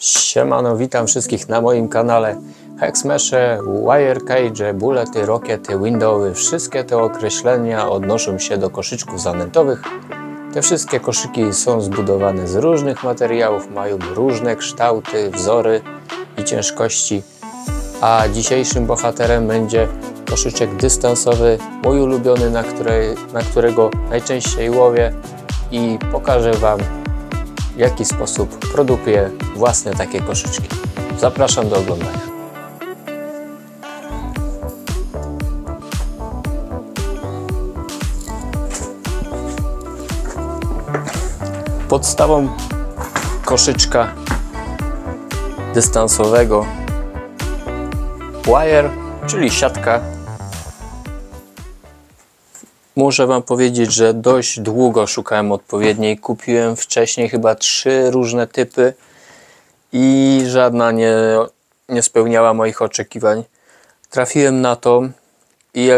Siemano, witam wszystkich na moim kanale Hexmesze, Wire Cage, Bullety, Rockety, Windowy, wszystkie te określenia odnoszą się do koszyczków zanętowych. Te wszystkie koszyki są zbudowane z różnych materiałów, mają różne kształty, wzory i ciężkości. A dzisiejszym bohaterem będzie koszyczek dystansowy, mój ulubiony, na, której, na którego najczęściej łowię i pokażę Wam w jaki sposób produkuję własne takie koszyczki. Zapraszam do oglądania. Podstawą koszyczka dystansowego wire, czyli siatka Muszę Wam powiedzieć, że dość długo szukałem odpowiedniej. Kupiłem wcześniej chyba trzy różne typy i żadna nie, nie spełniała moich oczekiwań. Trafiłem na to i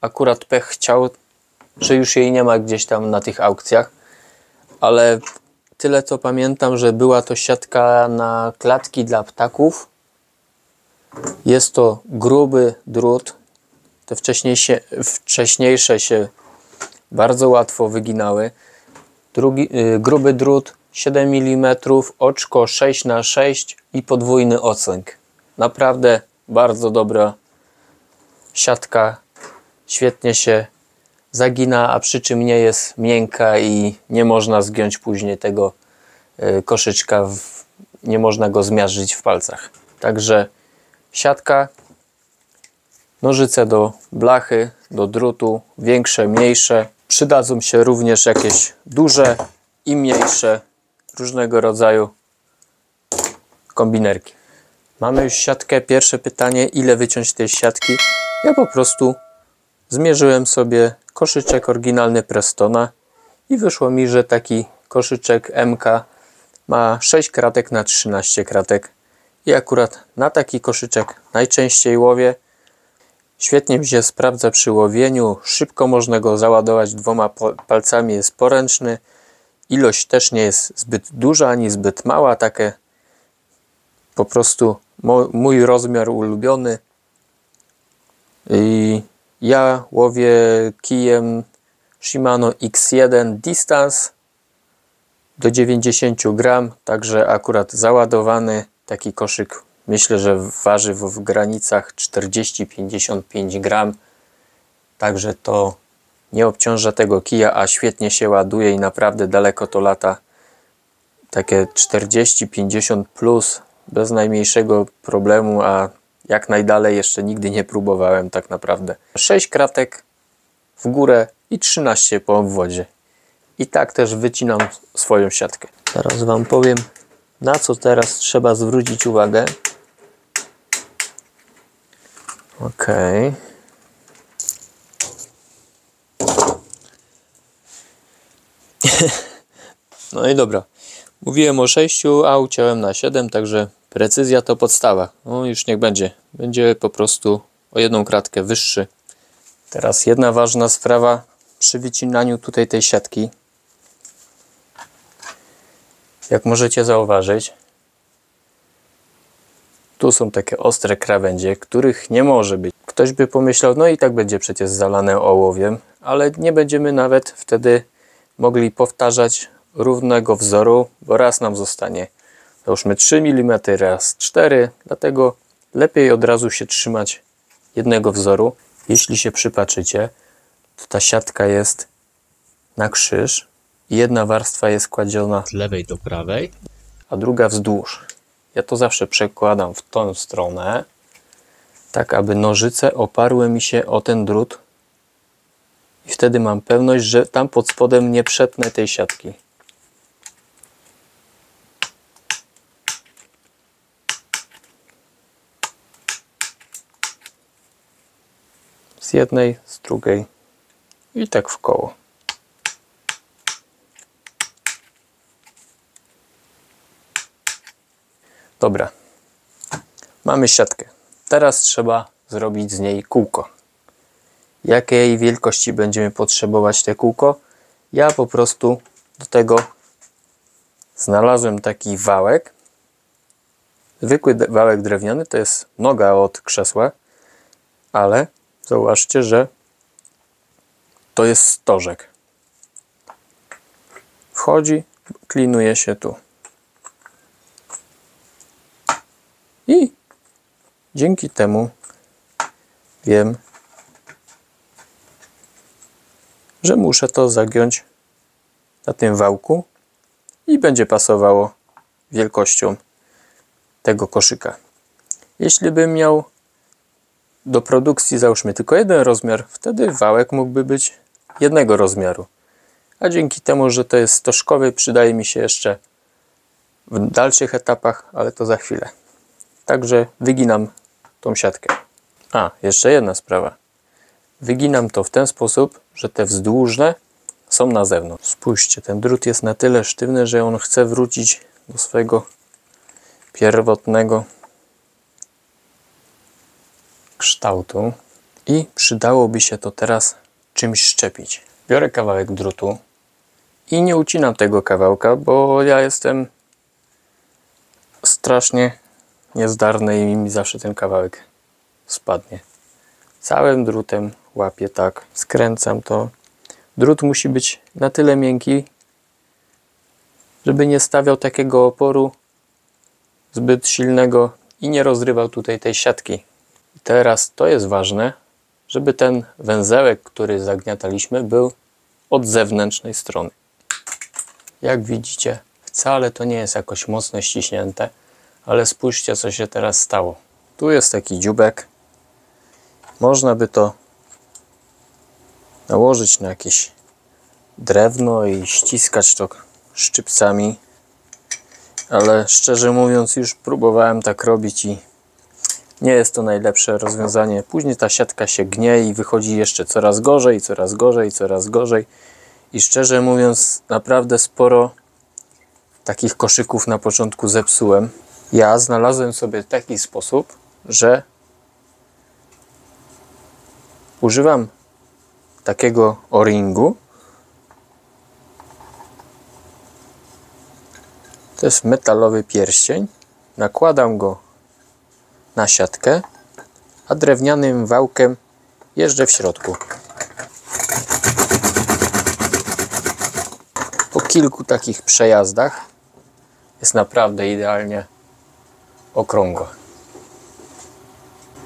akurat pech chciał, że już jej nie ma gdzieś tam na tych aukcjach, ale tyle co pamiętam, że była to siatka na klatki dla ptaków. Jest to gruby drut, te wcześniejsze, wcześniejsze się bardzo łatwo wyginały. Drugi, yy, gruby drut 7 mm, oczko 6 na 6 i podwójny ocęg. Naprawdę bardzo dobra siatka. Świetnie się zagina, a przy czym nie jest miękka i nie można zgiąć później tego yy, koszyczka, w, nie można go zmiażdżyć w palcach. Także siatka Nożyce do blachy, do drutu, większe, mniejsze. Przydadzą się również jakieś duże i mniejsze różnego rodzaju kombinerki. Mamy już siatkę. Pierwsze pytanie, ile wyciąć tej siatki? Ja po prostu zmierzyłem sobie koszyczek oryginalny Prestona i wyszło mi, że taki koszyczek MK ma 6 kratek na 13 kratek. I akurat na taki koszyczek najczęściej łowię. Świetnie mi się sprawdza przy łowieniu, szybko można go załadować dwoma palcami, jest poręczny. Ilość też nie jest zbyt duża ani zbyt mała, takie po prostu mój rozmiar ulubiony. I ja łowię kijem Shimano X1 Distance do 90 gram, także akurat załadowany taki koszyk Myślę, że waży w granicach 40-55 gram. Także to nie obciąża tego kija, a świetnie się ładuje i naprawdę daleko to lata. Takie 40-50 plus bez najmniejszego problemu, a jak najdalej jeszcze nigdy nie próbowałem tak naprawdę. 6 kratek w górę i 13 po obwodzie. I tak też wycinam swoją siatkę. Teraz Wam powiem, na co teraz trzeba zwrócić uwagę. Okej. no i dobra. Mówiłem o 6, a uciąłem na 7, także precyzja to podstawa. No już niech będzie. Będzie po prostu o jedną kratkę wyższy. Teraz jedna ważna sprawa przy wycinaniu tutaj tej siatki. Jak możecie zauważyć, tu są takie ostre krawędzie, których nie może być. Ktoś by pomyślał, no i tak będzie przecież zalane ołowiem, ale nie będziemy nawet wtedy mogli powtarzać równego wzoru, bo raz nam zostanie załóżmy 3 mm, raz 4, dlatego lepiej od razu się trzymać jednego wzoru. Jeśli się przypatrzycie, to ta siatka jest na krzyż i jedna warstwa jest kładziona z lewej do prawej, a druga wzdłuż. Ja to zawsze przekładam w tą stronę, tak aby nożyce oparły mi się o ten drut i wtedy mam pewność, że tam pod spodem nie przetnę tej siatki. Z jednej, z drugiej i tak w koło. Dobra, mamy siatkę. Teraz trzeba zrobić z niej kółko. Jakiej wielkości będziemy potrzebować te kółko? Ja po prostu do tego znalazłem taki wałek Zwykły wałek drewniany to jest noga od krzesła, ale zauważcie, że to jest stożek. Wchodzi, klinuje się tu. I dzięki temu wiem, że muszę to zagiąć na tym wałku i będzie pasowało wielkością tego koszyka. Jeśli bym miał do produkcji załóżmy tylko jeden rozmiar, wtedy wałek mógłby być jednego rozmiaru. A dzięki temu, że to jest stożkowy, przydaje mi się jeszcze w dalszych etapach, ale to za chwilę. Także wyginam tą siatkę. A, jeszcze jedna sprawa. Wyginam to w ten sposób, że te wzdłużne są na zewnątrz. Spójrzcie, ten drut jest na tyle sztywny, że on chce wrócić do swojego pierwotnego kształtu i przydałoby się to teraz czymś szczepić. Biorę kawałek drutu i nie ucinam tego kawałka, bo ja jestem strasznie niezdarny i mi zawsze ten kawałek spadnie. Całym drutem łapię tak, skręcam to. Drut musi być na tyle miękki, żeby nie stawiał takiego oporu zbyt silnego i nie rozrywał tutaj tej siatki. I teraz to jest ważne, żeby ten węzełek, który zagniataliśmy, był od zewnętrznej strony. Jak widzicie, wcale to nie jest jakoś mocno ściśnięte, ale spójrzcie, co się teraz stało. Tu jest taki dziubek. Można by to nałożyć na jakieś drewno i ściskać to szczypcami. Ale szczerze mówiąc, już próbowałem tak robić i nie jest to najlepsze rozwiązanie. Później ta siatka się gnie i wychodzi jeszcze coraz gorzej, coraz gorzej, coraz gorzej. I szczerze mówiąc, naprawdę sporo takich koszyków na początku zepsułem. Ja znalazłem sobie taki sposób, że używam takiego o-ringu. To jest metalowy pierścień. Nakładam go na siatkę, a drewnianym wałkiem jeżdżę w środku. Po kilku takich przejazdach jest naprawdę idealnie okrągła.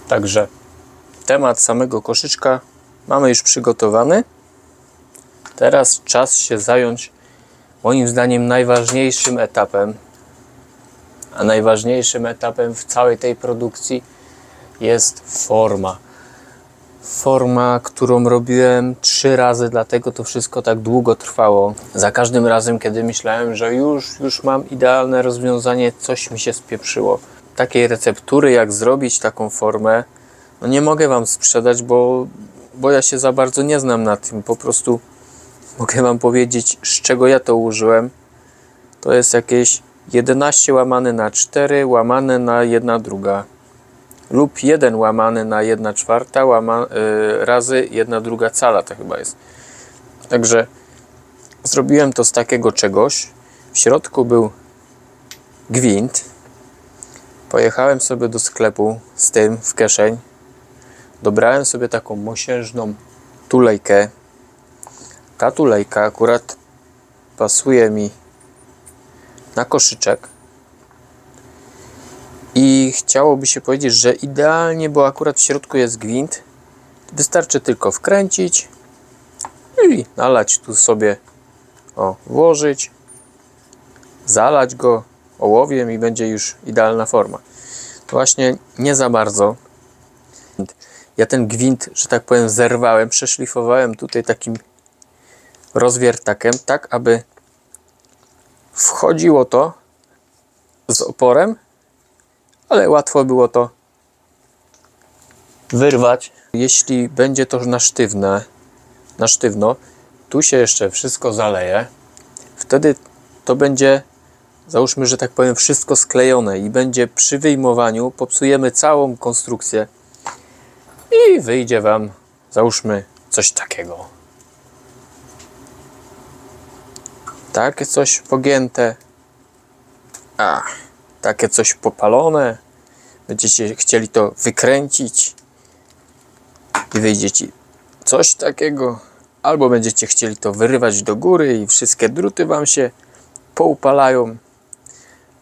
Także temat samego koszyczka mamy już przygotowany. Teraz czas się zająć moim zdaniem najważniejszym etapem. A najważniejszym etapem w całej tej produkcji jest forma. Forma, którą robiłem trzy razy, dlatego to wszystko tak długo trwało. Za każdym razem, kiedy myślałem, że już, już mam idealne rozwiązanie, coś mi się spieprzyło. Takiej receptury, jak zrobić taką formę, no nie mogę Wam sprzedać, bo, bo ja się za bardzo nie znam na tym. Po prostu mogę Wam powiedzieć, z czego ja to użyłem. To jest jakieś 11 łamane na 4 łamane na 1 druga lub 1 łamany na 1 czwarta łama, y, razy 1 druga cala to chyba jest. Także zrobiłem to z takiego czegoś. W środku był gwint. Pojechałem sobie do sklepu z tym w kieszeń. Dobrałem sobie taką mosiężną tulejkę. Ta tulejka akurat pasuje mi na koszyczek. I chciałoby się powiedzieć, że idealnie, bo akurat w środku jest gwint. Wystarczy tylko wkręcić i nalać tu sobie, o, włożyć, zalać go ołowiem i będzie już idealna forma. Właśnie nie za bardzo. Ja ten gwint, że tak powiem, zerwałem, przeszlifowałem tutaj takim rozwiertakiem, tak aby wchodziło to z oporem ale łatwo było to wyrwać. Jeśli będzie to na sztywne, na sztywno, tu się jeszcze wszystko zaleje, wtedy to będzie, załóżmy, że tak powiem, wszystko sklejone i będzie przy wyjmowaniu, popsujemy całą konstrukcję i wyjdzie Wam, załóżmy, coś takiego. Takie coś pogięte. Ach takie coś popalone, będziecie chcieli to wykręcić i wyjdzie ci coś takiego, albo będziecie chcieli to wyrywać do góry i wszystkie druty wam się poupalają.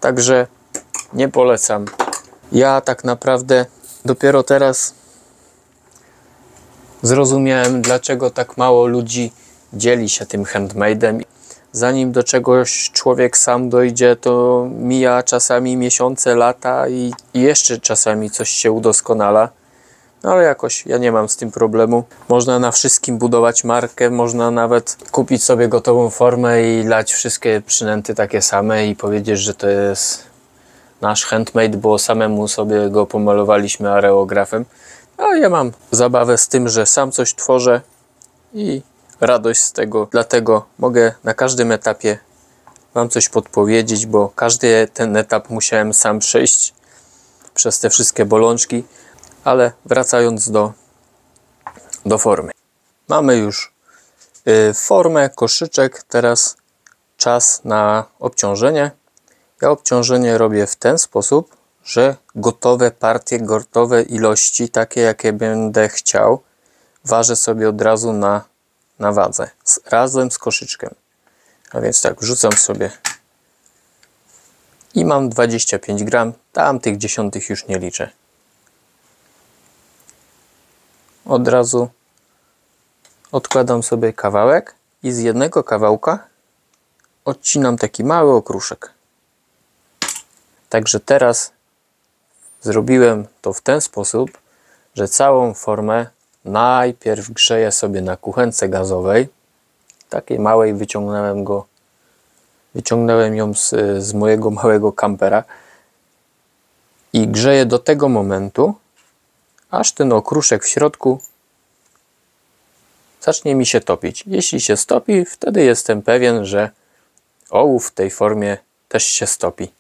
Także nie polecam. Ja tak naprawdę dopiero teraz zrozumiałem, dlaczego tak mało ludzi dzieli się tym handmade'em. Zanim do czegoś człowiek sam dojdzie, to mija czasami miesiące, lata i jeszcze czasami coś się udoskonala. No ale jakoś ja nie mam z tym problemu. Można na wszystkim budować markę, można nawet kupić sobie gotową formę i lać wszystkie przynęty takie same i powiedzieć, że to jest nasz handmade, bo samemu sobie go pomalowaliśmy areografem. A ja mam zabawę z tym, że sam coś tworzę i radość z tego. Dlatego mogę na każdym etapie Wam coś podpowiedzieć, bo każdy ten etap musiałem sam przejść przez te wszystkie bolączki. Ale wracając do, do formy. Mamy już y, formę, koszyczek. Teraz czas na obciążenie. Ja obciążenie robię w ten sposób, że gotowe partie, gotowe ilości, takie jakie będę chciał, ważę sobie od razu na, na wadze, z, razem z koszyczkiem. A więc tak, wrzucam sobie i mam 25 gram, tam tych dziesiątych już nie liczę. Od razu odkładam sobie kawałek i z jednego kawałka odcinam taki mały okruszek. Także teraz zrobiłem to w ten sposób, że całą formę najpierw grzeję sobie na kuchence gazowej. Takiej małej wyciągnąłem go, wyciągnąłem ją z, z mojego małego kampera i grzeję do tego momentu, aż ten okruszek w środku zacznie mi się topić. Jeśli się stopi, wtedy jestem pewien, że ołów w tej formie też się stopi.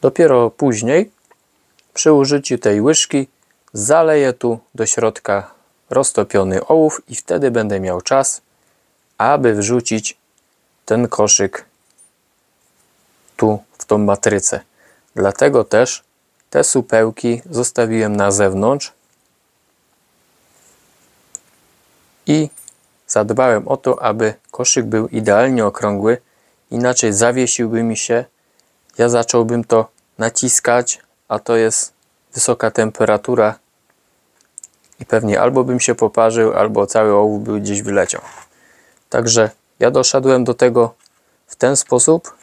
Dopiero później przy użyciu tej łyżki zaleję tu do środka roztopiony ołów i wtedy będę miał czas, aby wrzucić ten koszyk tu w tą matrycę. Dlatego też te supełki zostawiłem na zewnątrz i zadbałem o to, aby koszyk był idealnie okrągły, inaczej zawiesiłby mi się. Ja zacząłbym to naciskać, a to jest wysoka temperatura i pewnie albo bym się poparzył, albo cały ołów by gdzieś wyleciał. Także ja doszedłem do tego w ten sposób.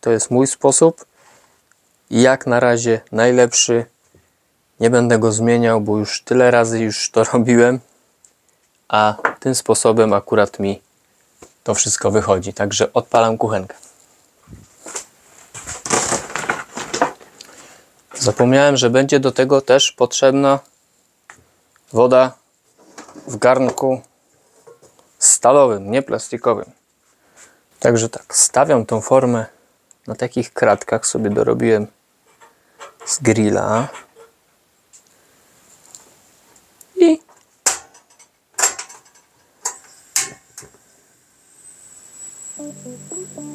To jest mój sposób. Jak na razie najlepszy. Nie będę go zmieniał, bo już tyle razy już to robiłem. A tym sposobem akurat mi to wszystko wychodzi. Także odpalam kuchenkę. Zapomniałem, że będzie do tego też potrzebna woda w garnku stalowym, nie plastikowym. Także tak, stawiam tą formę na takich kratkach, sobie dorobiłem z grilla. I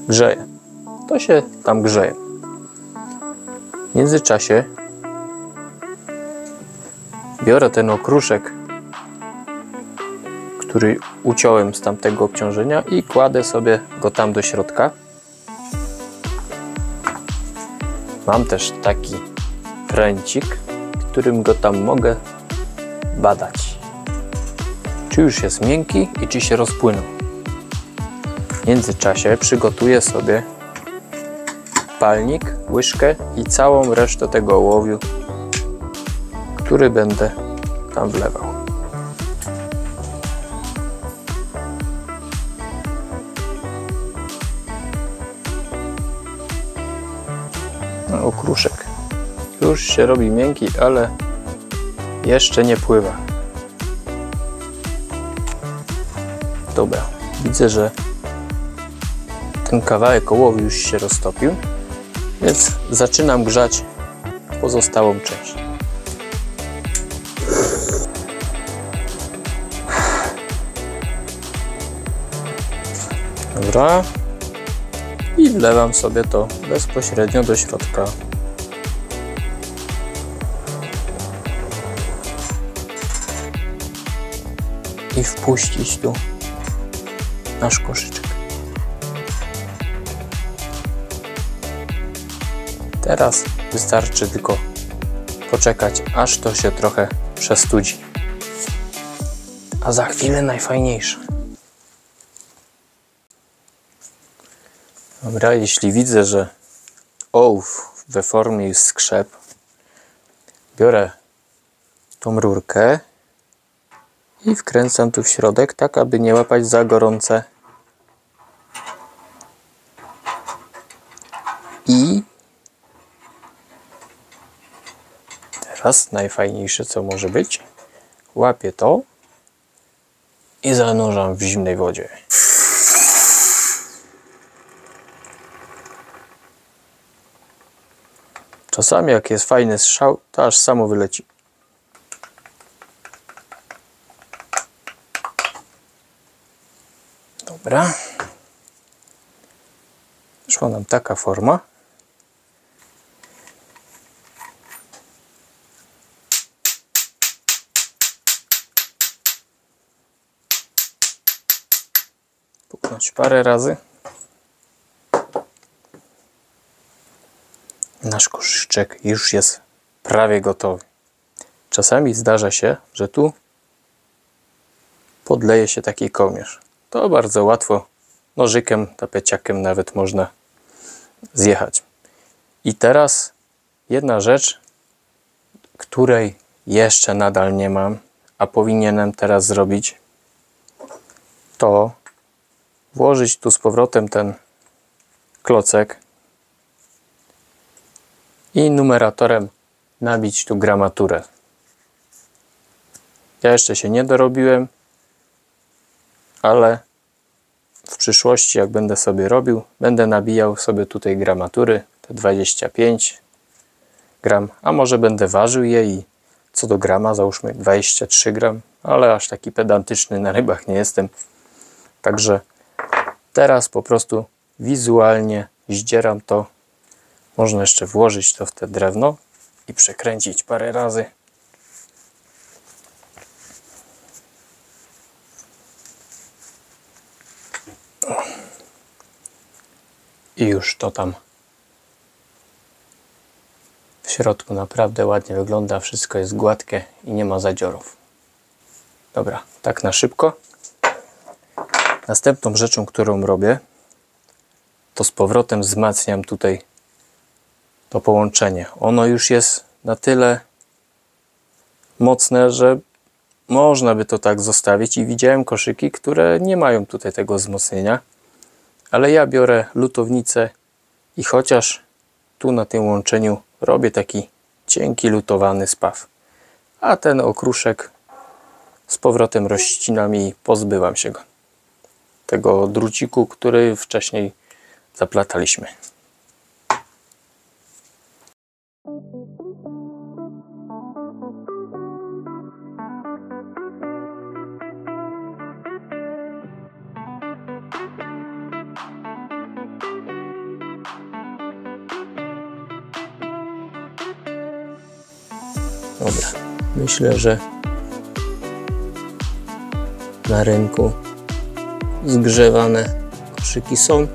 grzeje. To się tam grzeje. W międzyczasie biorę ten okruszek, który uciąłem z tamtego obciążenia i kładę sobie go tam do środka. Mam też taki pręcik, którym go tam mogę badać. Czy już jest miękki i czy się rozpłynął. W międzyczasie przygotuję sobie palnik, łyżkę i całą resztę tego ołowiu, który będę tam wlewał. No, okruszek. Już się robi miękki, ale jeszcze nie pływa. Dobra, widzę, że ten kawałek ołowiu już się roztopił. Więc zaczynam grzać pozostałą część. Dobra. Wlewam sobie to bezpośrednio do środka. I wpuścić tu nasz koszyczek. Teraz wystarczy tylko poczekać, aż to się trochę przestudzi. A za chwilę najfajniejsze. Dobra, jeśli widzę, że ołów we formie jest skrzep, biorę tą rurkę i wkręcam tu w środek, tak aby nie łapać za gorące. I teraz najfajniejsze co może być. Łapię to i zanurzam w zimnej wodzie. Czasami jak jest fajny strzał, to aż samo wyleci. Dobra. Wyszła nam taka forma. Puknąć parę razy. Nasz koszyczek już jest prawie gotowy. Czasami zdarza się, że tu podleje się taki kołnierz. To bardzo łatwo nożykiem, tapeciakiem nawet można zjechać. I teraz jedna rzecz, której jeszcze nadal nie mam, a powinienem teraz zrobić, to włożyć tu z powrotem ten klocek i numeratorem nabić tu gramaturę. Ja jeszcze się nie dorobiłem, ale w przyszłości, jak będę sobie robił, będę nabijał sobie tutaj gramatury, te 25 gram, a może będę ważył je i co do grama załóżmy 23 gram, ale aż taki pedantyczny na rybach nie jestem. Także teraz po prostu wizualnie zdzieram to. Można jeszcze włożyć to w te drewno i przekręcić parę razy. I już to tam w środku naprawdę ładnie wygląda. Wszystko jest gładkie i nie ma zadziorów. Dobra, tak na szybko. Następną rzeczą, którą robię, to z powrotem wzmacniam tutaj to połączenie. Ono już jest na tyle mocne, że można by to tak zostawić i widziałem koszyki, które nie mają tutaj tego wzmocnienia ale ja biorę lutownicę i chociaż tu na tym łączeniu robię taki cienki lutowany spaw, a ten okruszek z powrotem rozcinam i pozbywam się go. Tego druciku, który wcześniej zaplataliśmy. Myślę, że na rynku zgrzewane koszyki są,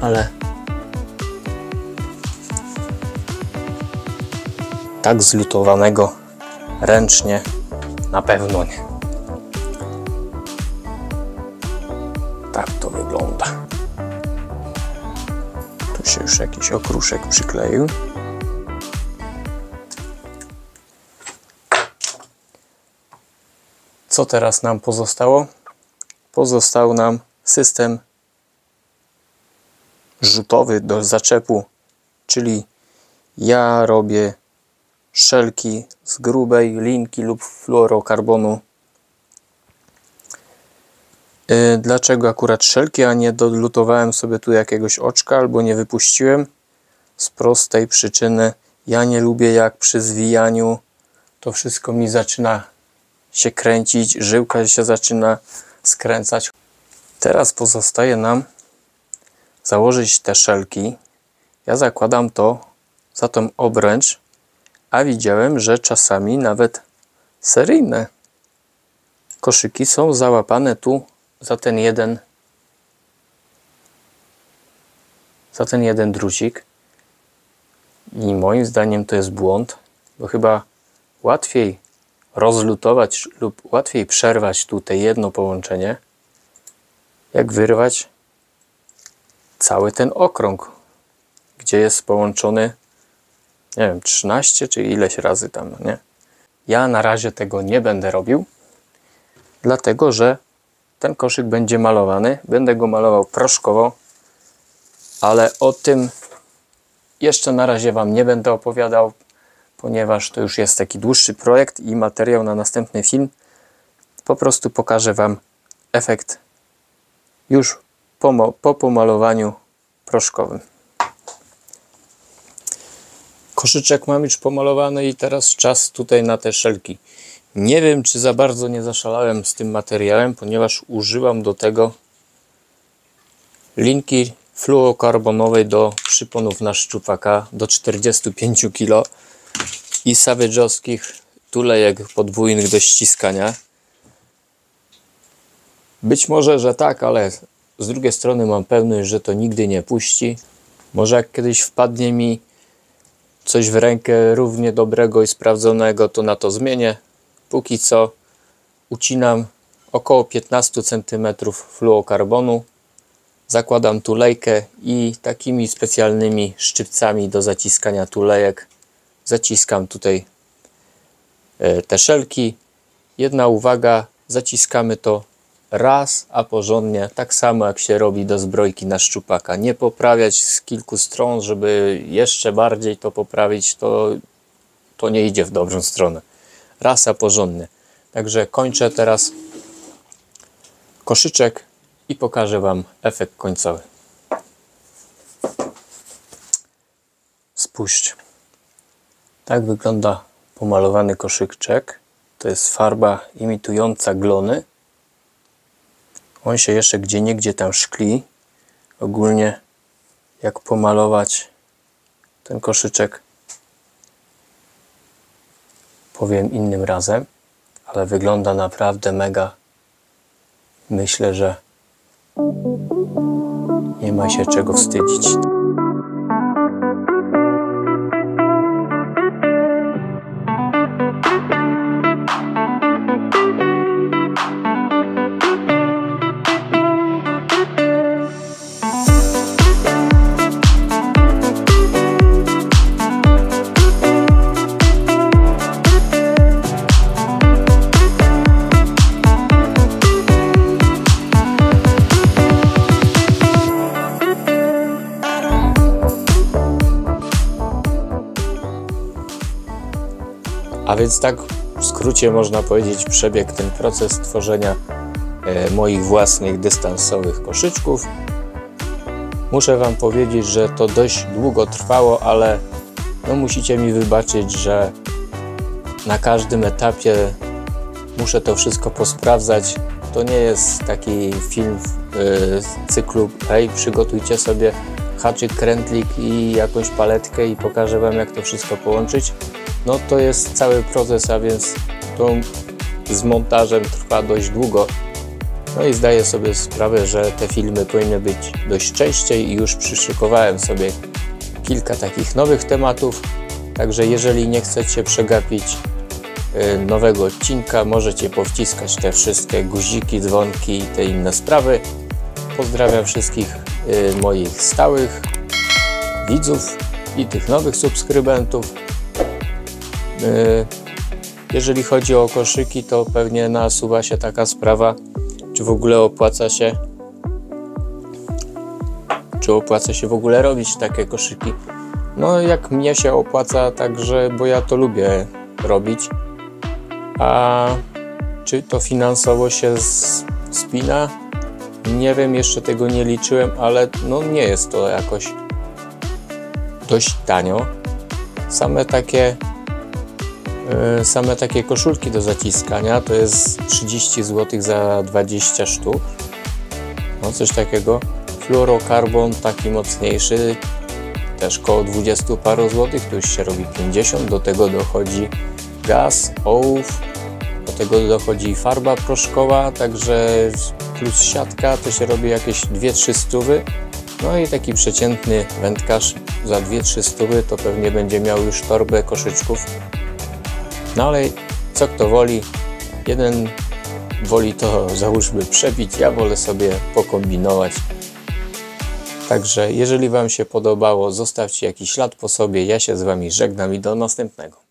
ale tak zlutowanego ręcznie na pewno nie. Tak to wygląda. Tu się już jakiś okruszek przykleił. Co teraz nam pozostało? Pozostał nam system rzutowy do zaczepu, czyli ja robię szelki z grubej linki lub fluorokarbonu. Y, dlaczego akurat szelki, a nie dolutowałem sobie tu jakiegoś oczka albo nie wypuściłem? Z prostej przyczyny ja nie lubię jak przy zwijaniu to wszystko mi zaczyna się kręcić, żyłka się zaczyna skręcać. Teraz pozostaje nam założyć te szelki, ja zakładam to za tą obręcz, a widziałem, że czasami nawet seryjne koszyki są załapane tu za ten jeden za ten jeden drucik i moim zdaniem to jest błąd, bo chyba łatwiej rozlutować lub łatwiej przerwać tutaj jedno połączenie, jak wyrwać cały ten okrąg, gdzie jest połączony, nie wiem, 13 czy ileś razy tam, nie? Ja na razie tego nie będę robił, dlatego że ten koszyk będzie malowany. Będę go malował proszkowo, ale o tym jeszcze na razie Wam nie będę opowiadał, ponieważ to już jest taki dłuższy projekt i materiał na następny film. Po prostu pokażę Wam efekt już po, po pomalowaniu proszkowym. Koszyczek mam już pomalowany i teraz czas tutaj na te szelki. Nie wiem, czy za bardzo nie zaszalałem z tym materiałem, ponieważ używam do tego linki fluokarbonowej do przyponów na szczupaka do 45 kg i savage'owskich tulejek podwójnych do ściskania. Być może, że tak, ale z drugiej strony mam pewność, że to nigdy nie puści. Może jak kiedyś wpadnie mi coś w rękę równie dobrego i sprawdzonego, to na to zmienię. Póki co ucinam około 15 cm fluokarbonu. Zakładam tulejkę i takimi specjalnymi szczypcami do zaciskania tulejek zaciskam tutaj e, te szelki. Jedna uwaga, zaciskamy to raz, a porządnie, tak samo jak się robi do zbrojki na szczupaka. Nie poprawiać z kilku stron, żeby jeszcze bardziej to poprawić, to, to nie idzie w dobrą stronę. Raz, a porządnie. Także kończę teraz koszyczek i pokażę Wam efekt końcowy. Spójrzcie. Tak wygląda pomalowany koszyczek. To jest farba imitująca glony. On się jeszcze gdzie niegdzie tam szkli. Ogólnie jak pomalować ten koszyczek powiem innym razem, ale wygląda naprawdę mega. Myślę, że nie ma się czego wstydzić. A więc tak w skrócie można powiedzieć przebieg ten proces tworzenia e, moich własnych dystansowych koszyczków. Muszę Wam powiedzieć, że to dość długo trwało, ale no musicie mi wybaczyć, że na każdym etapie muszę to wszystko posprawdzać. To nie jest taki film z cyklu hej, przygotujcie sobie haczyk, krętlik i jakąś paletkę i pokażę Wam jak to wszystko połączyć no to jest cały proces, a więc to z montażem trwa dość długo. No i zdaję sobie sprawę, że te filmy powinny być dość częściej i już przyszykowałem sobie kilka takich nowych tematów. Także jeżeli nie chcecie przegapić y, nowego odcinka, możecie powciskać te wszystkie guziki, dzwonki i te inne sprawy. Pozdrawiam wszystkich y, moich stałych widzów i tych nowych subskrybentów. E, jeżeli chodzi o koszyki, to pewnie nasuwa się taka sprawa, czy w ogóle opłaca się czy opłaca się w ogóle robić takie koszyki. No jak mnie się opłaca, także, bo ja to lubię robić. A czy to finansowo się spina? Nie wiem, jeszcze tego nie liczyłem, ale no nie jest to jakoś dość tanio. Same takie same takie koszulki do zaciskania to jest 30 zł za 20 sztuk. No coś takiego. fluorokarbon taki mocniejszy, też koło 20 paru złotych, tu już się robi 50, do tego dochodzi gaz, ołów, do tego dochodzi farba proszkowa, także plus siatka to się robi jakieś 2-3 stówy. No i taki przeciętny wędkarz za 2-3 stówy to pewnie będzie miał już torbę koszyczków. No ale co kto woli, jeden woli to załóżmy przebić, ja wolę sobie pokombinować. Także jeżeli Wam się podobało, zostawcie jakiś ślad po sobie. Ja się z Wami żegnam i do następnego.